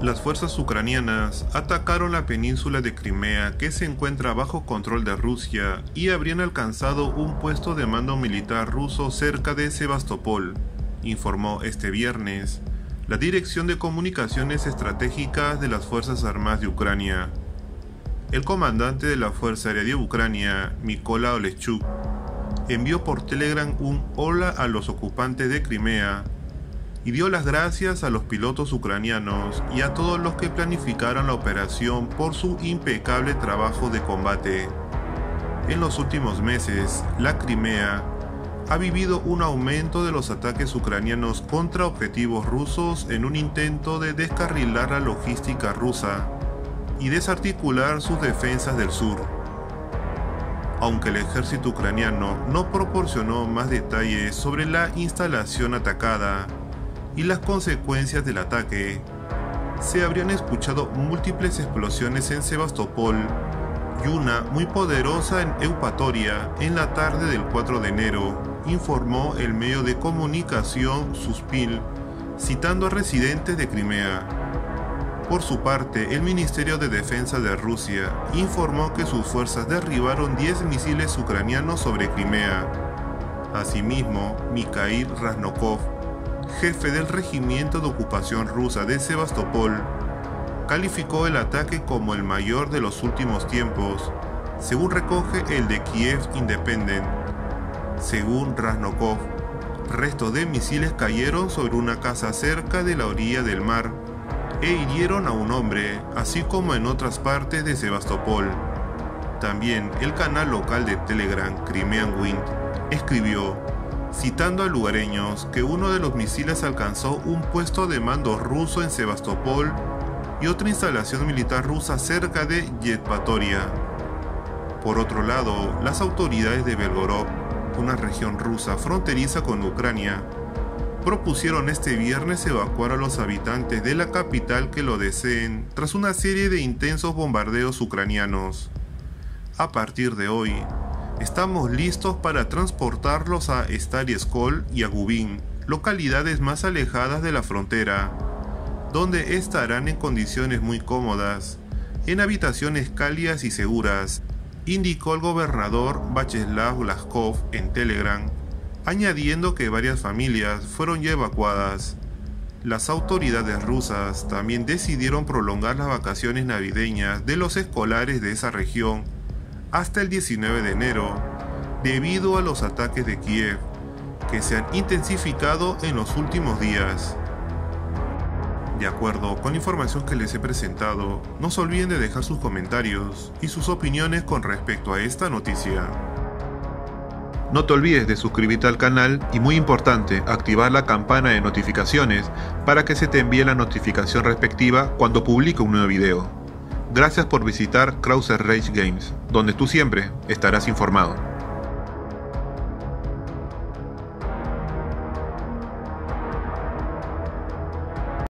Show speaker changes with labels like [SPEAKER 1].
[SPEAKER 1] Las fuerzas ucranianas atacaron la península de Crimea que se encuentra bajo control de Rusia y habrían alcanzado un puesto de mando militar ruso cerca de Sebastopol, informó este viernes la Dirección de Comunicaciones Estratégicas de las Fuerzas Armadas de Ucrania. El comandante de la Fuerza Aérea de Ucrania, Mikola Olechuk, envió por Telegram un hola a los ocupantes de Crimea y dio las gracias a los pilotos ucranianos y a todos los que planificaron la operación por su impecable trabajo de combate. En los últimos meses, la Crimea ha vivido un aumento de los ataques ucranianos contra objetivos rusos en un intento de descarrilar la logística rusa y desarticular sus defensas del sur. Aunque el ejército ucraniano no proporcionó más detalles sobre la instalación atacada, y las consecuencias del ataque. Se habrían escuchado múltiples explosiones en Sebastopol y una muy poderosa en Eupatoria en la tarde del 4 de enero, informó el medio de comunicación Suspil, citando a residentes de Crimea. Por su parte, el Ministerio de Defensa de Rusia informó que sus fuerzas derribaron 10 misiles ucranianos sobre Crimea. Asimismo, Mikhail Raznokov, jefe del Regimiento de Ocupación Rusa de Sebastopol, calificó el ataque como el mayor de los últimos tiempos, según recoge el de Kiev Independent. Según Raznokov, restos de misiles cayeron sobre una casa cerca de la orilla del mar e hirieron a un hombre, así como en otras partes de Sebastopol. También el canal local de Telegram Crimean Wind escribió citando a lugareños que uno de los misiles alcanzó un puesto de mando ruso en Sebastopol y otra instalación militar rusa cerca de Yevpatoria. Por otro lado, las autoridades de Belgorod, una región rusa fronteriza con Ucrania, propusieron este viernes evacuar a los habitantes de la capital que lo deseen tras una serie de intensos bombardeos ucranianos. A partir de hoy, Estamos listos para transportarlos a Stariskol y a Gubin, localidades más alejadas de la frontera, donde estarán en condiciones muy cómodas, en habitaciones cálidas y seguras, indicó el gobernador Vacheslav Laskov en Telegram, añadiendo que varias familias fueron ya evacuadas. Las autoridades rusas también decidieron prolongar las vacaciones navideñas de los escolares de esa región hasta el 19 de enero, debido a los ataques de Kiev, que se han intensificado en los últimos días. De acuerdo con la información que les he presentado, no se olviden de dejar sus comentarios y sus opiniones con respecto a esta noticia. No te olvides de suscribirte al canal y muy importante, activar la campana de notificaciones para que se te envíe la notificación respectiva cuando publique un nuevo video. Gracias por visitar Krauser Rage Games, donde tú siempre estarás informado.